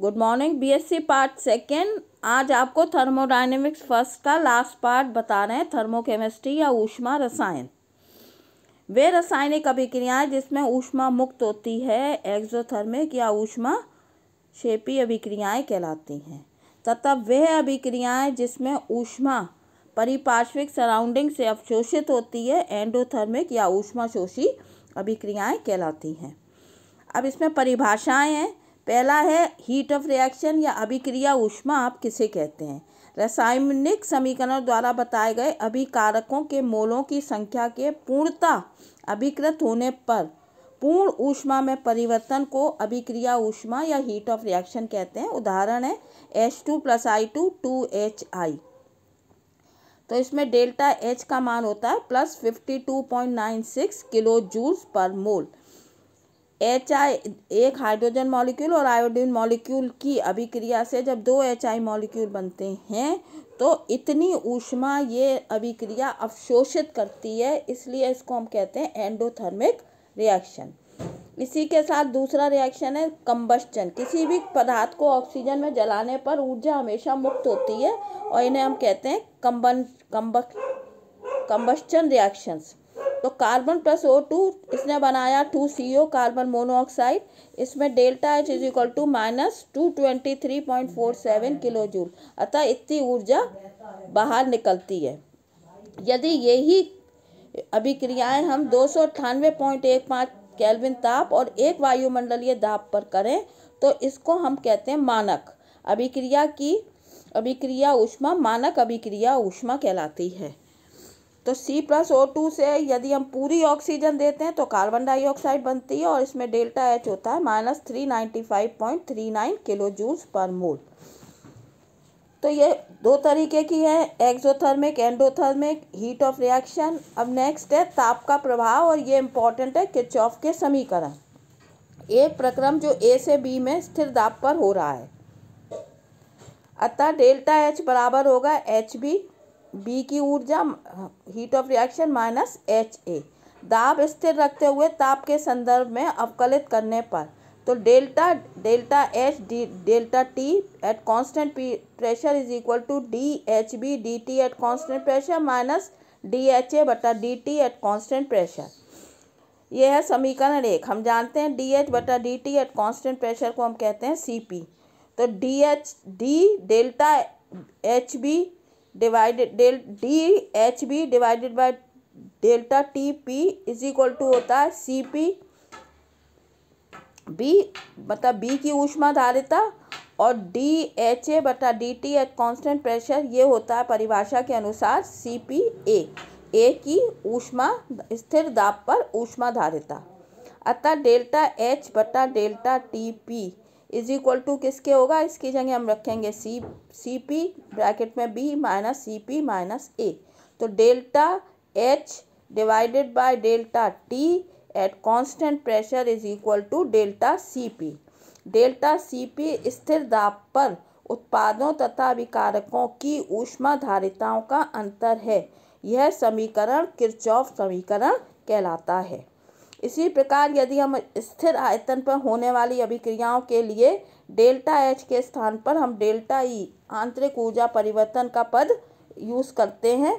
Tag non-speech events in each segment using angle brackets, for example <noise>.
Good morning BSc part second. आज आपको thermodynamics first का लास्ट पार्ट बता रहे हैं, थर्मोकेमिस्ट्री या ऊष्मा रसायन। वे रासायनिक अभिक्रियाएँ जिसमें ऊष्मा मुक्त होती है, एक्सोथर्मिक या ऊष्मा शेपी अभिक्रियाएँ कहलाती हैं। तथा वह अभिक्रियाएँ जिसमें ऊष्मा परिपार्श्विक सराउंडिंग से अवशोषित होती है, एंडोथर्मिक या ऊष्मा शोषी अभिक्रियाएँ कहलाती हैं। अब इसमें परिभाषाएँ हैं। पहला है हीट ऑफ़ रिएक्शन या अभिक्रिया ऊष्मा आप किसे कहते हैं? रासायनिक समीकरण द्वारा बताए गए अभिकारकों के मोलों की संख्या के पूर्णता अभिकृत होने पर पूर्ण ऊष्मा में परिवर्तन को अभिक्रिया ऊष्मा या हीट ऑफ़ रिएक्शन कहते हैं। उदाहरण है H two plus I two two H I तो इसमें डेल्टा एच का मान होता है plus fifty two point nine six kilo joules पर मोल एच आई एक हाइड्रोजन मॉलिक्यूल और आयोडीन मॉलिक्यूल की अभिक्रिया से जब दो एच आई मॉलिक्यूल बनते हैं तो इतनी ऊष्मा ये अभिक्रिया अवशोषित करती है, इसलिए इसको हम कहते हैं एंडोथर्मिक रिएक्शन इसी के साथ दूसरा रिएक्शन है कंबस्टन किसी भी पदार्थ को ऑक्सीजन में जलाने पर ऊर्जा हमेशा मुक्त होती है, और इन्हें हम कहते हैं कंबन कम्बक कंबस्टन रिएक्शंस तो कार्बन प्लस ओ टू इसने बनाया two C O carbon monoxide इसमें delta H is equal to minus two twenty three point four seven kilo joule अतः इतनी ऊर्जा बाहर निकलती है। यदि यही अभिक्रियाएँ हम दो सौ अट्ठानवे पॉइंट एक पाँच कैलविन ताप और एक वायुमंडलीय दाब पर करें तो इसको हम कहते हैं मानक। अभिक्रिया की अभिक्रिया ऊष्मा मानक अभिक्रिया ऊष्मा कहलाती है। तो सी प्लस ओ टू से यदि हम पूरी ऑक्सीजन देते हैं तो कार्बन डाइऑक्साइड बनती है और इसमें डेल्टा एच होता है minus three ninety five point three nine kilo joules पर मोल तो ये दो तरीके की है exothermic endothermic heat of reaction अब नेक्स्ट है ताप का प्रभाव और ये इंपॉर्टेंट है किचऑफ के समीकरण. एक प्रक्रम जो ए से बी में स्थिर दाब पर हो रहा है. अतः डेल्टा एच बराबर होगा एच बी बी की ऊर्जा heat of reaction minus H A दाब स्थिर रखते हुए ताप के संदर्भ में अवकलित करने पर। तो delta delta H D delta T at constant pressure is equal to D H B D T at constant pressure minus D H A बटा D T at constant pressure यह है समीकरण एक। हम जानते हैं डी एच बटा D T at constant pressure को हम कहते हैं सी पी तो D H D delta H B divided del D H B divided by delta T P is equal to होता है सी पी बी मतलब B की ऊष्मा धारिता और डी एच ए बटा D T at constant pressure ये होता है परिभाषा के अनुसार सी पी ए ए की ऊष्मा, स्थिर दाब पर ऊष्मा धारिता। अतः डेल्टा एच बटा delta T P is equal to किसके होगा? इसकी जगह हम रखेंगे सी सी पी ब्रैकेट में B minus C P minus A तो delta H divided by delta T at constant pressure is equal to delta C P delta C P स्थिर दाब पर उत्पादों तथा विकारकों की ऊष्मा धारिताओं का अंतर है। यह समीकरण किरचॉफ समीकरण कहलाता है। इसी प्रकार यदि हम स्थिर आयतन पर होने वाली अभिक्रियाओं के लिए डेल्टा एच के स्थान पर हम डेल्टा ई आंतरिक ऊर्जा परिवर्तन का पद यूज़ करते हैं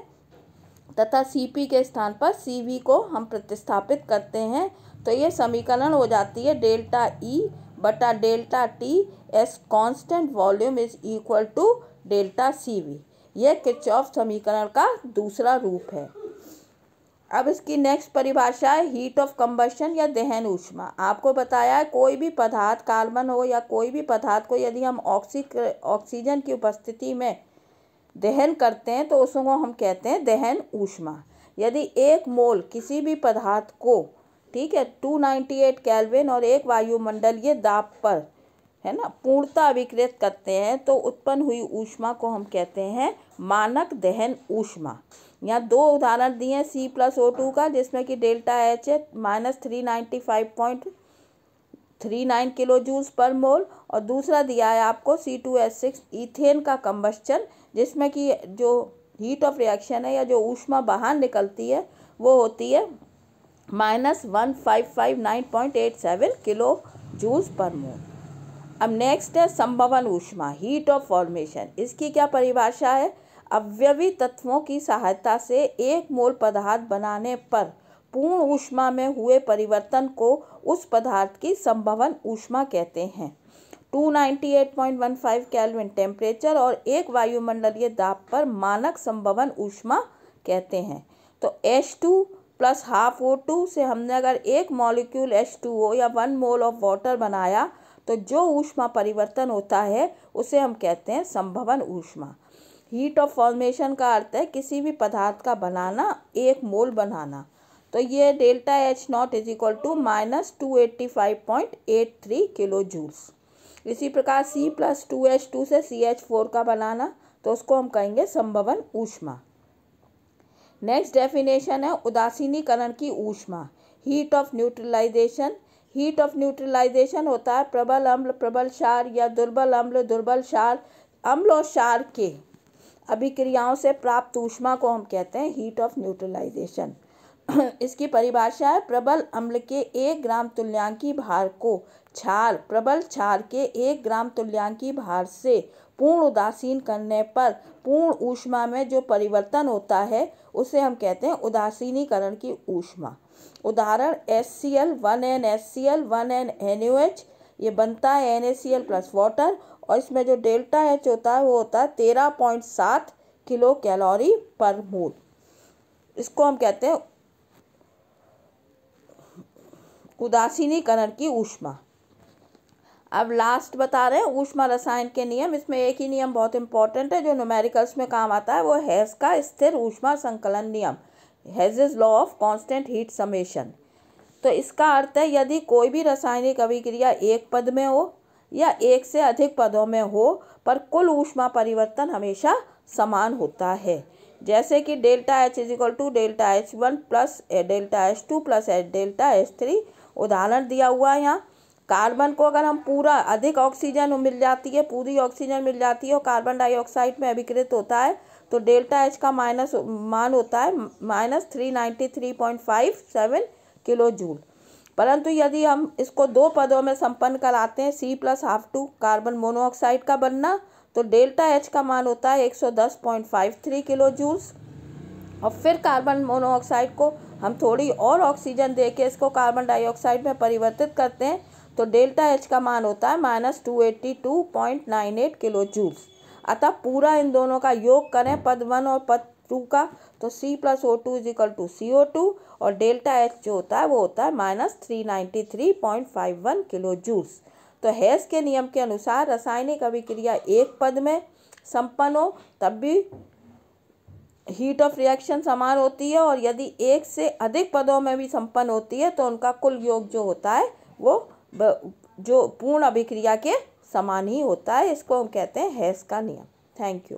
तथा सी पी के स्थान पर सी वी को हम प्रतिस्थापित करते हैं तो ये समीकरण हो जाती है डेल्टा ई बटा delta T S constant volume is equal to delta C V यह किचऑफ समीकरण का दूसरा रूप है। अब इसकी नेक्स्ट परिभाषा है हीट ऑफ़ कंबशन या दहन ऊष्मा। आपको बताया है कोई भी पदार्थ कार्बन हो या कोई भी पदार्थ को यदि हम ऑक्सी ऑक्सीजन की उपस्थिति में दहन करते हैं तो उसको हम कहते हैं दहन ऊष्मा। यदि एक मोल किसी भी पदार्थ को, ठीक है टू नाइन्टी एट कैलविन और एक वायुमंडलीय दाब पर है ना? पूर्णता अभिकृत करते हैं तो उत्पन्न हुई ऊष्मा को हम कहते हैं मानक दहन ऊष्मा। यहाँ दो उदाहरण दिए हैं सी प्लस ओ टू का, जिसमें कि डेल्टा एच है minus three ninety five point three nine kilo juice पर मोल और दूसरा दिया है आपको C two S six ethane का कम्बस्चन जिसमें कि जो हीट ऑफ़ रिएक्शन है या जो ऊष्मा बाहर निकलती है, वो होती है minus one five five nine point eight seven kilo juice पर मोल अब नेक्स्ट है संभवन ऊष्मा हीट ऑफ़ फॉर्मेशन इसकी क्या परिभाषा है? अवयवी तत्वों की सहायता से एक मोल पदार्थ बनाने पर पूर्ण ऊष्मा में हुए परिवर्तन को उस पदार्थ की संभवन ऊष्मा कहते हैं। 298.15 केल्विन टेम्परेचर और एक वायुमंडलीय दाब पर मानक संभवन ऊष्मा कहते हैं। तो H2 plus half O two से हमने अगर एक मॉलिक्यूल एच टू ओ या वन मोल ऑफ़ वाटर बनाया तो जो ऊष्मा परिवर्तन होता है, उसे हम कहते हैं संभवन ऊष्मा। हीट ऑफ़ फॉर्मेशन का अर्थ है किसी भी पदार्थ का बनाना, एक मोल बनाना। तो ये delta H not is equal to minus two eighty five point eight three kilo joules इसी प्रकार C plus two H two से सी एच फोर का बनाना तो उसको हम कहेंगे संभवन ऊष्मा। नेक्स्ट डेफिनेशन है उदासीनीकरण की ऊष्मा। Heat of neutralisation heat of neutralisation होता है प्रबल अम्ल, प्रबल क्षार या दुर्बल अम्ल, दुर्बल क्षार, अम्ल और क्षार के अभिक्रियाओं से प्राप्त ऊष्मा को हम कहते हैं हीट ऑफ़ न्यूट्रलाइजेशन। <clears throat> इसकी परिभाषा है प्रबल अम्ल के एक ग्राम तुल्यांकी भार को क्षार, प्रबल क्षार के एक ग्राम तुल्यांकी भार से पूर्ण उदासीन करने पर पूर्ण ऊष्मा में जो परिवर्तन होता है, उसे हम कहते हैं उदासीनीकरण की ऊष्मा। उदाहरण S C L one N S C L one N N U H ये बनता है N A C L plus water और इसमें जो डेल्टा एच होता है, वो होता है तेरह पॉइंट सात किलो कैलोरी पर मोल। इसको हम कहते हैं उदासीनीकरण की ऊष्मा। अब लास्ट बता रहे हैं, ऊष्मा रसायन के नियम। इसमें एक ही नियम बहुत इंपॉर्टेंट है, जो न्यूमेरिकल्स में काम आता है, वो हैस का स्थिर ऊष्मा संकलन नियम। Hess is law of constant heat summation तो इसका अर्थ है, यदि कोई भी रासायनिक अभिक्रिया एक पद में हो या एक से अधिक पदों में हो, पर कुल ऊष्मा परिवर्तन हमेशा समान होता है। जैसे कि delta H is equal to delta H one plus delta H two plus delta H three उदाहरण दिया हुआ है यहाँ। कार्बन को अगर हम पूरा अधिक ऑक्सीजन मिल जाती है, पूरी ऑक्सीजन मिल जाती है और कार्बन डाइऑक्साइड में अभिकृत होता है तो डेल्टा एच का माइनस मान होता है, minus three ninety three point five seven kilo joule परंतु यदि हम इसको दो पदों में संपन्न कराते हैं C plus half two carbon monoxide का बनना तो डेल्टा एच का मान होता है एक सौ दस point five three kilo joules और फिर कार्बन मोनोऑक्साइड को हम थोड़ी और ऑक्सीजन दे के इसको कार्बन डाइऑक्साइड में परिवर्तित करते हैं तो डेल्टा एच का मान होता है minus two eighty two point nine eight kilo joules. अतः पूरा इन दोनों का योग करें पद वन और पद टू का तो C plus O two is equal to C O two और डेल्टा एच जो होता है वो होता है minus three ninety three point five one kilo joules. तो हैस के नियम के अनुसार रासायनिक अभिक्रिया एक पद में संपन्न हो, तब भी हीट ऑफ़ रिएक्शन समान होती है और यदि एक से अधिक पदों में भी संपन्न होती है तो उनका कुल योग जो होता है वो जो पूर्ण अभिक्रिया के समान ही होता है, इसको हम कहते हैं हैस का नियम। Thank you